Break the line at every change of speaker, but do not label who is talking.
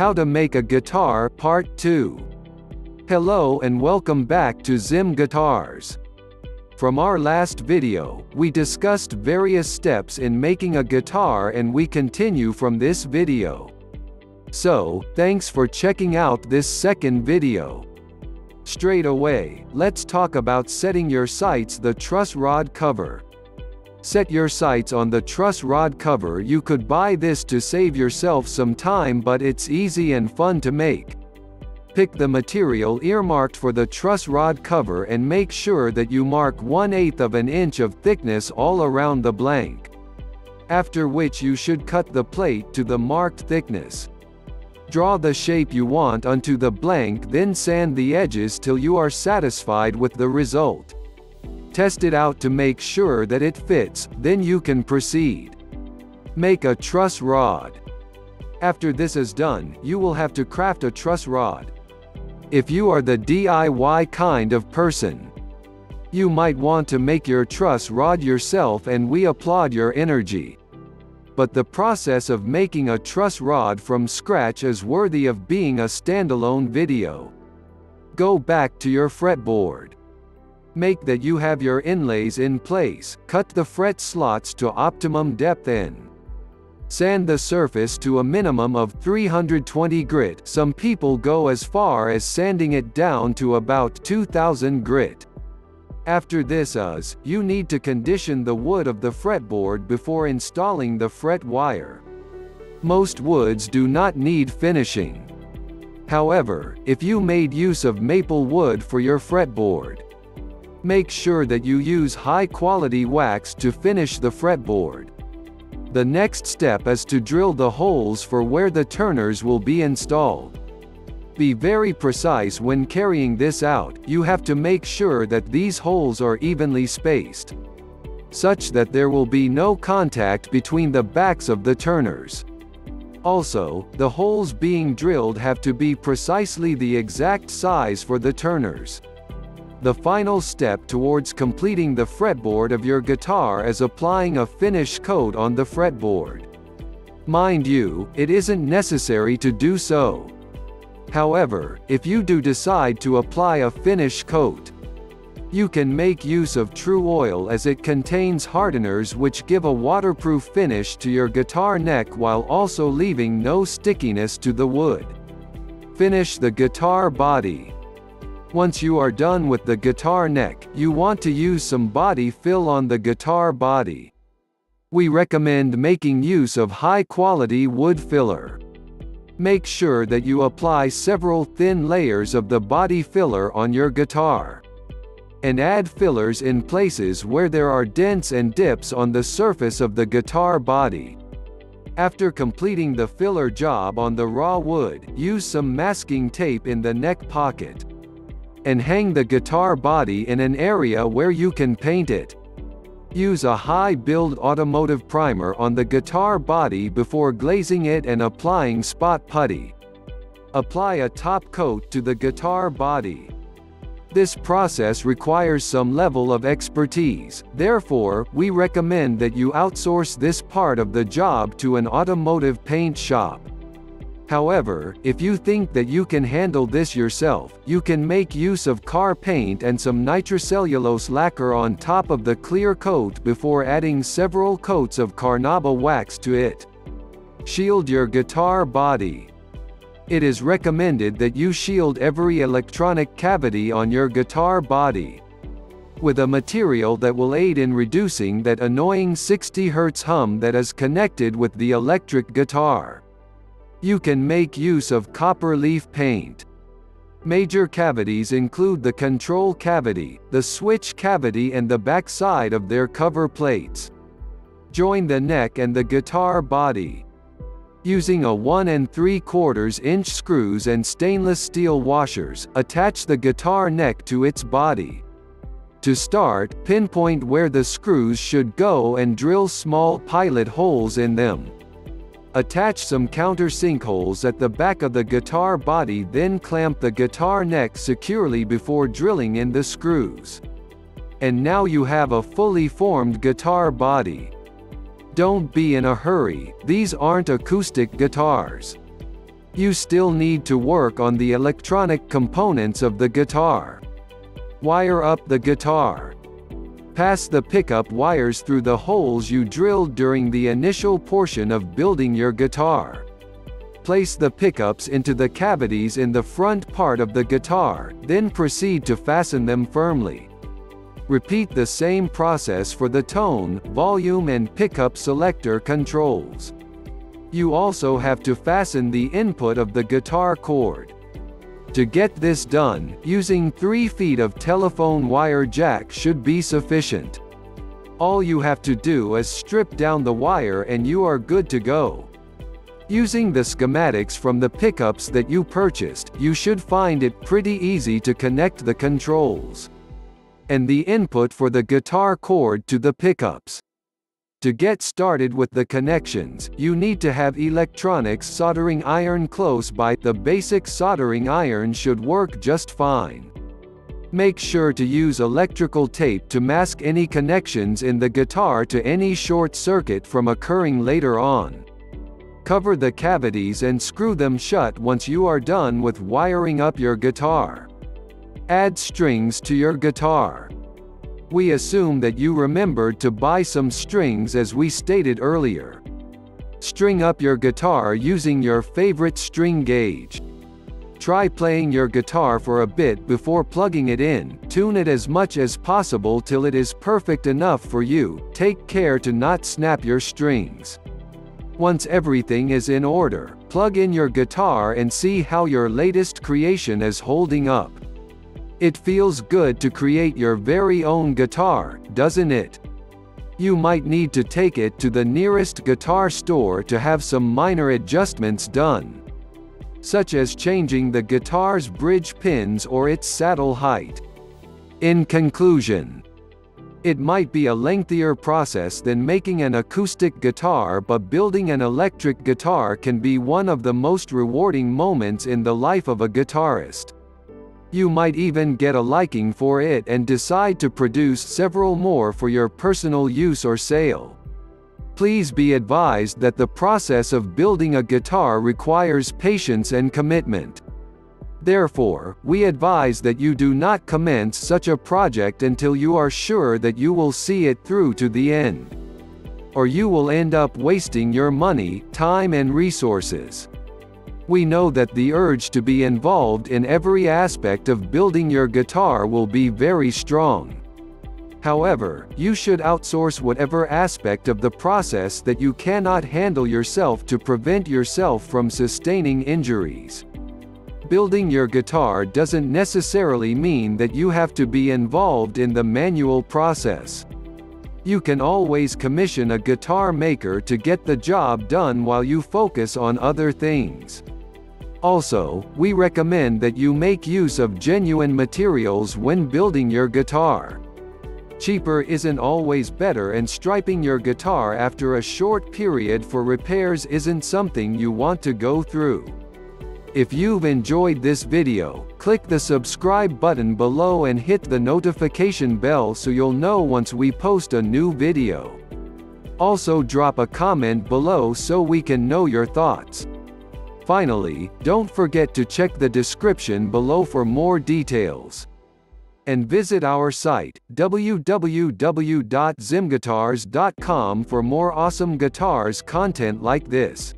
How to Make a Guitar Part 2 Hello and welcome back to Zim Guitars. From our last video, we discussed various steps in making a guitar and we continue from this video. So, thanks for checking out this second video. Straight away, let's talk about setting your sights the truss rod cover. Set your sights on the truss rod cover you could buy this to save yourself some time but it's easy and fun to make. Pick the material earmarked for the truss rod cover and make sure that you mark 1 8 of an inch of thickness all around the blank. After which you should cut the plate to the marked thickness. Draw the shape you want onto the blank then sand the edges till you are satisfied with the result. Test it out to make sure that it fits, then you can proceed. Make a truss rod. After this is done, you will have to craft a truss rod. If you are the DIY kind of person, you might want to make your truss rod yourself and we applaud your energy. But the process of making a truss rod from scratch is worthy of being a standalone video. Go back to your fretboard. Make that you have your inlays in place, cut the fret slots to optimum depth in. Sand the surface to a minimum of 320 grit some people go as far as sanding it down to about 2000 grit. After this us, you need to condition the wood of the fretboard before installing the fret wire. Most woods do not need finishing. However, if you made use of maple wood for your fretboard, Make sure that you use high-quality wax to finish the fretboard. The next step is to drill the holes for where the tuners will be installed. Be very precise when carrying this out, you have to make sure that these holes are evenly spaced. Such that there will be no contact between the backs of the tuners. Also, the holes being drilled have to be precisely the exact size for the tuners. The final step towards completing the fretboard of your guitar is applying a finish coat on the fretboard. Mind you, it isn't necessary to do so. However, if you do decide to apply a finish coat, you can make use of Tru-Oil as it contains hardeners which give a waterproof finish to your guitar neck while also leaving no stickiness to the wood. Finish the guitar body. Once you are done with the guitar neck, you want to use some body fill on the guitar body. We recommend making use of high-quality wood filler. Make sure that you apply several thin layers of the body filler on your guitar. And add fillers in places where there are dents and dips on the surface of the guitar body. After completing the filler job on the raw wood, use some masking tape in the neck pocket and hang the guitar body in an area where you can paint it. Use a high-build automotive primer on the guitar body before glazing it and applying spot putty. Apply a top coat to the guitar body. This process requires some level of expertise, therefore, we recommend that you outsource this part of the job to an automotive paint shop. However, if you think that you can handle this yourself, you can make use of car paint and some nitrocellulose lacquer on top of the clear coat before adding several coats of carnauba wax to it. Shield your guitar body. It is recommended that you shield every electronic cavity on your guitar body with a material that will aid in reducing that annoying 60 Hz hum that is connected with the electric guitar. You can make use of copper leaf paint. Major cavities include the control cavity, the switch cavity and the backside of their cover plates. Join the neck and the guitar body. Using a 1 and 3 quarters inch screws and stainless steel washers, attach the guitar neck to its body. To start, pinpoint where the screws should go and drill small pilot holes in them. Attach some countersink holes at the back of the guitar body then clamp the guitar neck securely before drilling in the screws. And now you have a fully formed guitar body. Don't be in a hurry, these aren't acoustic guitars. You still need to work on the electronic components of the guitar. Wire up the guitar. Pass the pickup wires through the holes you drilled during the initial portion of building your guitar. Place the pickups into the cavities in the front part of the guitar, then proceed to fasten them firmly. Repeat the same process for the tone, volume and pickup selector controls. You also have to fasten the input of the guitar cord. To get this done, using 3 feet of telephone wire jack should be sufficient. All you have to do is strip down the wire and you are good to go. Using the schematics from the pickups that you purchased, you should find it pretty easy to connect the controls and the input for the guitar cord to the pickups. To get started with the connections, you need to have electronics soldering iron close by. The basic soldering iron should work just fine. Make sure to use electrical tape to mask any connections in the guitar to any short circuit from occurring later on. Cover the cavities and screw them shut once you are done with wiring up your guitar. Add strings to your guitar. We assume that you remembered to buy some strings as we stated earlier. String up your guitar using your favorite string gauge. Try playing your guitar for a bit before plugging it in, tune it as much as possible till it is perfect enough for you, take care to not snap your strings. Once everything is in order, plug in your guitar and see how your latest creation is holding up. It feels good to create your very own guitar, doesn't it? You might need to take it to the nearest guitar store to have some minor adjustments done. Such as changing the guitar's bridge pins or its saddle height. In conclusion, it might be a lengthier process than making an acoustic guitar but building an electric guitar can be one of the most rewarding moments in the life of a guitarist. You might even get a liking for it and decide to produce several more for your personal use or sale. Please be advised that the process of building a guitar requires patience and commitment. Therefore, we advise that you do not commence such a project until you are sure that you will see it through to the end. Or you will end up wasting your money, time and resources we know that the urge to be involved in every aspect of building your guitar will be very strong. However, you should outsource whatever aspect of the process that you cannot handle yourself to prevent yourself from sustaining injuries. Building your guitar doesn't necessarily mean that you have to be involved in the manual process. You can always commission a guitar maker to get the job done while you focus on other things. Also, we recommend that you make use of genuine materials when building your guitar. Cheaper isn't always better and striping your guitar after a short period for repairs isn't something you want to go through. If you've enjoyed this video, click the subscribe button below and hit the notification bell so you'll know once we post a new video. Also drop a comment below so we can know your thoughts. Finally, don't forget to check the description below for more details. And visit our site, www.zimguitars.com for more awesome guitars content like this.